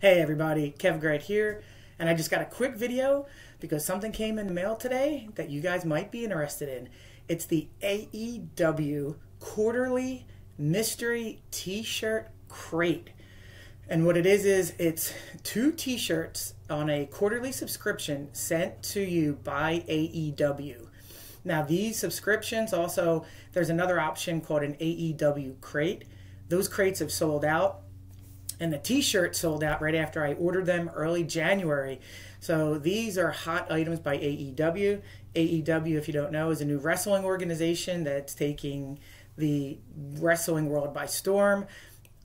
Hey everybody, Kev Grant here, and I just got a quick video because something came in the mail today that you guys might be interested in. It's the AEW quarterly mystery t-shirt crate. And what it is is it's two t-shirts on a quarterly subscription sent to you by AEW. Now these subscriptions also there's another option called an AEW crate. Those crates have sold out and the t-shirt sold out right after I ordered them early January. So these are hot items by AEW. AEW, if you don't know, is a new wrestling organization that's taking the wrestling world by storm.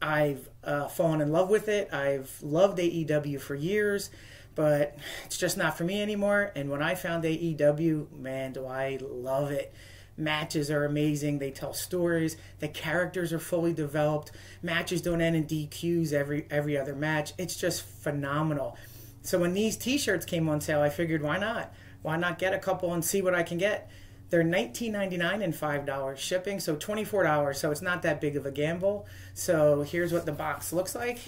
I've uh, fallen in love with it. I've loved AEW for years, but it's just not for me anymore. And when I found AEW, man, do I love it matches are amazing. They tell stories. The characters are fully developed. Matches don't end in DQs every every other match. It's just phenomenal. So when these T-shirts came on sale, I figured why not? Why not get a couple and see what I can get? They're $19.99 and $5 shipping, so $24. So it's not that big of a gamble. So here's what the box looks like.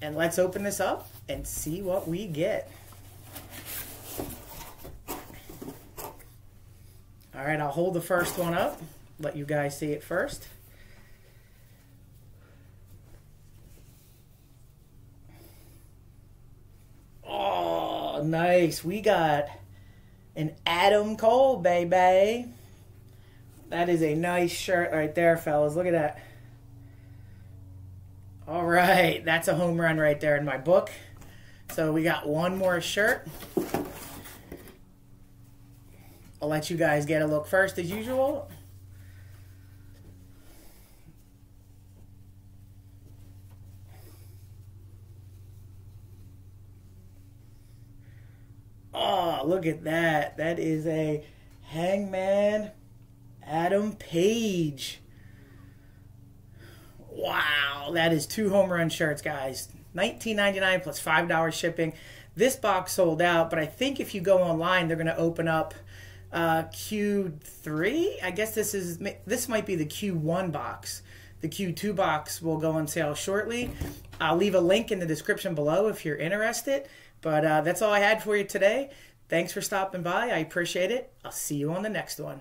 And let's open this up and see what we get. All right, I'll hold the first one up, let you guys see it first. Oh, nice. We got an Adam Cole, baby. That is a nice shirt right there, fellas. Look at that. All right, that's a home run right there in my book. So we got one more shirt. I'll let you guys get a look first as usual. Oh, look at that. That is a Hangman Adam Page. Wow, that is two home run shirts, guys. $19.99 plus $5 shipping. This box sold out, but I think if you go online, they're going to open up uh, Q3. I guess this is this might be the Q1 box. The Q2 box will go on sale shortly. I'll leave a link in the description below if you're interested. But uh, that's all I had for you today. Thanks for stopping by. I appreciate it. I'll see you on the next one.